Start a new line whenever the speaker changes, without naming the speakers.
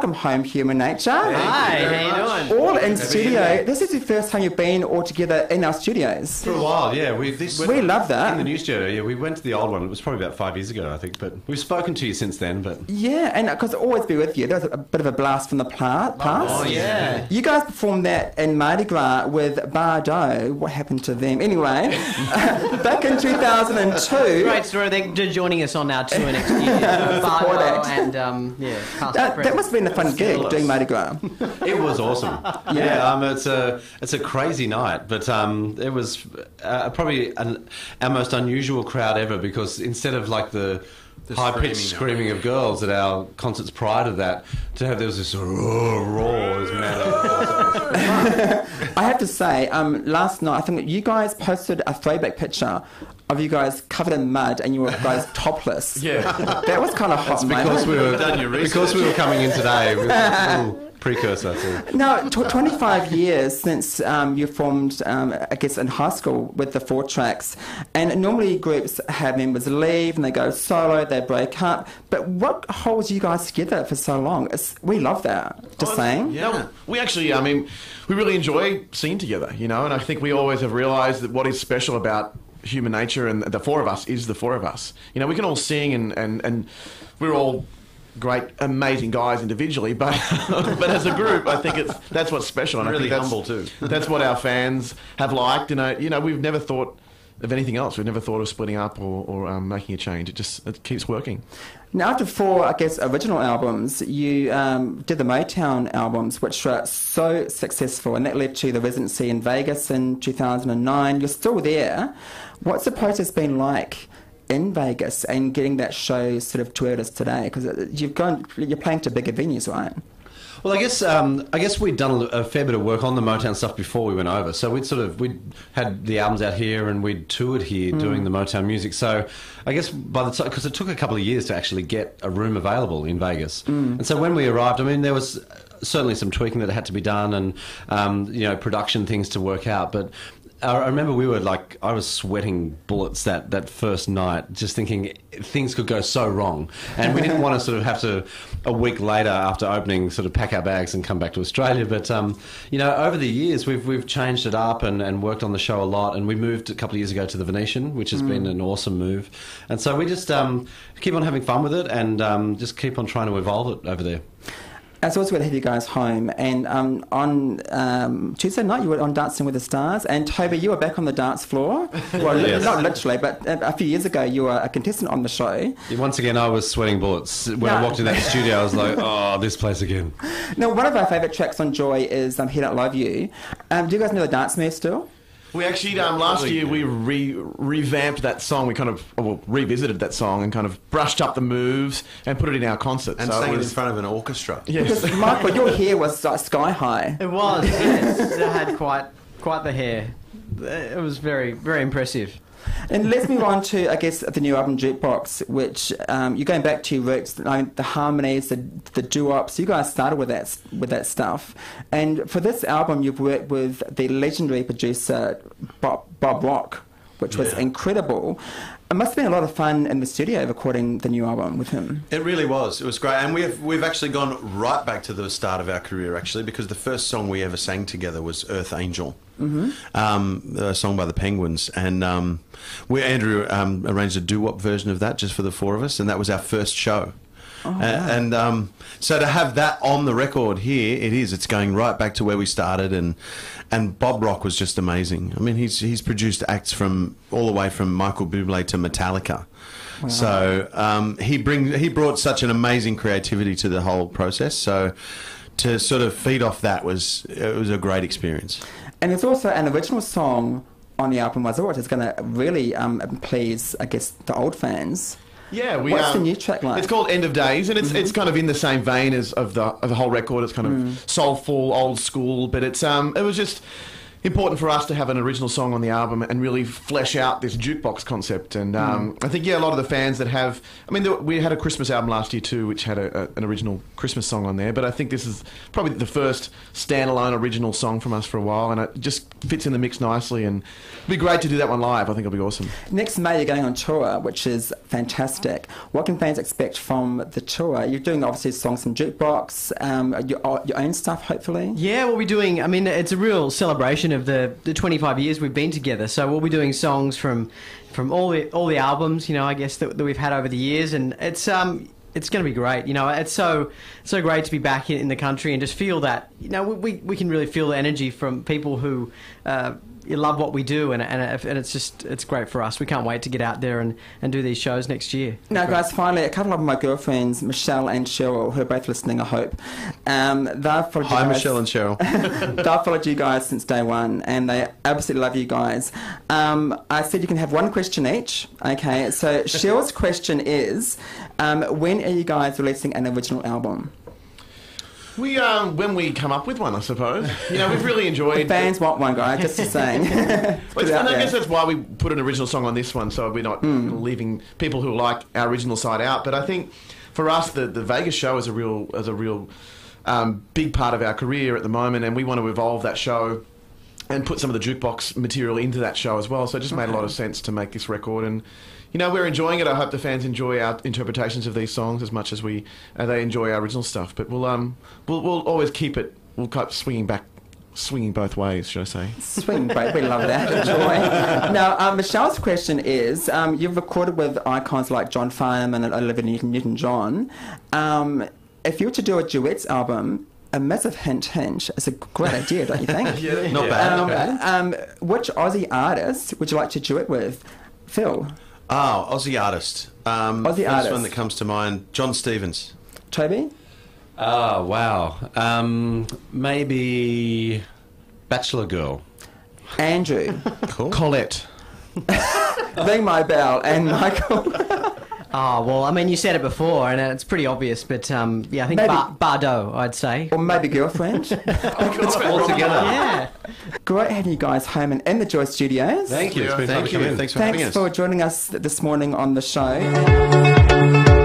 welcome home, Human Nature.
Hi, how you doing?
All in studio. This is the first time you've been all together in our studios.
For a while, yeah. We this
We love that.
in the new studio. Yeah, we went to the old one. It was probably about five years ago, I think. But we've spoken to you since then. But
Yeah, and because always be with you. There was a bit of a blast from the pla- past.
Oh, yeah.
You guys performed that in Mardi Gras with Bardot. What happened to them? Anyway, back in 2002.
Great story. They're they're joining us on our tour next year.
Support Bardot
and um, yeah, past
That,
and
that must have been a fun gig doing Mardi Gras.
it was awesome. yeah, um, it's a it's a crazy night, but um, it was uh, probably an, our most unusual crowd ever because instead of like the high pitched
screaming.
screaming of girls at our concerts prior to that, to have there was this roar, roar this mad.
I have to say, um, last night I think you guys posted a throwback picture of you guys covered in mud and you were guys topless.
Yeah.
That was kind of hot.
because
moment.
we were
Done your
because we were coming in today with a little precursor to.
No, tw 25 years since um, you formed, um, I guess, in high school with the four tracks. And normally groups have members leave and they go solo, they break up. But what holds you guys together for so long? It's, we love that. Just saying.
Yeah. we actually, I mean, we really enjoy singing together, you know, and I think we always have realised that what is special about human nature and the four of us is the four of us. You know, we can all sing and, and, and we're all great, amazing guys individually, but but as a group, I think it's that's what's special. And I
Really
think that's,
humble, too.
That's what our fans have liked, and uh, you know, we've never thought of anything else. We've never thought of splitting up or, or um, making a change. It just it keeps working.
Now, after four, I guess, original albums, you um, did the Motown albums, which were so successful, and that led to the residency in Vegas in 2009. You're still there. What's the process been like in Vegas and getting that show sort of to us today? Because you've gone, you're playing to bigger venues, right?
Well, I guess um, I guess we'd done a fair bit of work on the Motown stuff before we went over. So we'd sort of we'd had the albums out here and we'd toured here doing the Motown music. So I guess by the time because it took a couple of years to actually get a room available in Vegas, and so when we arrived, I mean there was certainly some tweaking that had to be done and um, you know production things to work out, but. I I remember we were like, I was sweating bullets that, that first night, just thinking things could go so wrong. And we didn't want to sort of have to, a week later after opening, sort of pack our bags and come back to Australia. But, um, you know, over the years, we've, we've changed it up and, and worked on the show a lot. And we moved a couple of years ago to the Venetian, which has been an awesome move. And so we just um, keep on having fun with it and um, just keep on trying to evolve it over there.
It's always good to have you guys home. And um, on um, Tuesday night, you were on Dancing with the Stars. And Toby, you were back on the dance floor. Well,
Yes.
not literally, but a a few years ago, you were a contestant on the show.
Once again, I was sweating bullets. When I walked in that studio, I was like, oh, this place again.
Now, one of our favourite tracks on Joy is um, He Don't Love You. Um, do you guys know the dance move still?
We actually um, last year we re- revamped that song. We kind of well, revisited that song and kind of brushed up the moves and put it in our concert.
And
so
sang
it
it
was,
in front of an orchestra.
yes.
Because, Michael, your hair was sky high.
It was. Yes, it had quite quite the hair. It was very very impressive.
And let's move on to, I guess, the new album Jukebox, which um, you're going back to your roots, I mean, the harmonies, the the. You guys started with that with that stuff, and for this album, you've worked with the legendary producer Bob, Bob Rock, which was
Yeah.
incredible. It must have been a lot of fun in the studio recording the new album with him.
It really was. It was great, and we've we've actually gone right back to the start of our career actually, because the first song we ever sang together was Earth Angel, mm-hmm. um, a song by the Penguins, and um, we Andrew um, arranged a doo wop version of that just for the four of us, and that was our first show.
Oh,
A- and um, so to have that on the record here, it is. It's going right back to where we started, and and Bob Rock was just amazing. I mean, he's he's produced acts from all the way from Michael Bublé to Metallica. So um, he bring he brought such an amazing creativity to the whole process. So to sort of feed off that was it was a great experience.
And it's also an original song on the album, Was It's going to really um, please, I guess, the old fans.
Yeah, we.
What's the
um,
new track like?
It's called End of Days, and it's it's kind of in the same vein as of the of the whole record. It's kind of soulful, old school, but it's um it was just important for us to have an original song on the album and really flesh out this jukebox concept. And um, I think, yeah, a lot of the fans that have, I mean, there, we had a Christmas album last year too, which had a, a, an original Christmas song on there. But I think this is probably the first standalone original song from us for a while, and it just fits in the mix nicely. And it'd be great to do that one live. I think it'll be awesome.
Next May, you're going on tour, which is fantastic. What can fans expect from the tour? You're doing obviously songs from Jukebox, um, your, your own stuff, hopefully.
Yeah, we'll be doing. I mean, it's a real celebration of the, the 25 years we've been together. So we'll be doing songs from from all the all the albums, you know, I guess that, that we've had over the years, and it's um it's going to be great. You know, it's so so great to be back in, in the country and just feel that. You know, we we can really feel the energy from people who. Uh, love what we do, and, and and it's just it's great for us. We can't wait to get out there and, and do these shows next year.
Now, guys, finally, a couple of my girlfriends, Michelle and Cheryl, who are both listening, I hope, um, they've followed
Hi,
you guys,
Michelle and Cheryl.
they've followed you guys since day one, and they absolutely love you guys. Um, I said you can have one question each. Okay, so Cheryl's question is, um, when are you guys releasing an original album?
We um, when we come up with one, I suppose. You know, we've really enjoyed.
Fans want one, guy. Just saying. Put
Well, and I guess that's why we put an original song on this one, so we're not leaving people who like our original side out. But I think for us, the, the Vegas show is a real is a real um, big part of our career at the moment, and we want to evolve that show and put some of the jukebox material into that show as well. So it just made a lot of sense to make this record, and you know we're enjoying it. I hope the fans enjoy our interpretations of these songs as much as we uh, they enjoy our original stuff. But we'll um we'll, we'll always keep it. We'll keep swinging back. Swinging both ways, should I say?
Swing break, we love that. Enjoy. now, um, Michelle's question is: um, You've recorded with icons like John Farnham and Olivia Newton- Newton-John. Um, if you were to do a duets album, a massive hint, hint, It's a great idea, don't you think?
yeah, Not bad.
Um, um, which Aussie artist would you like to duet with? Phil,
Oh, Aussie artist. Um,
Aussie
first
artist.
one that comes to mind, Jon Stevens.
Toby,
Oh, wow. Um, maybe Bachelor Girl.
Andrew,
Cool.
Collette.
ring my bell, and Michael.
Oh well, I mean, you said it before, and it's pretty obvious. But um, yeah, I think
Maybe-
Bar- Bardot, I'd say.
or maybe girlfriend.
All together.
Yeah.
Great having you guys home and in the Joy Studios.
Thank you. It's been fun
Thank you. Thanks for having
Thanks for joining us this morning on the show.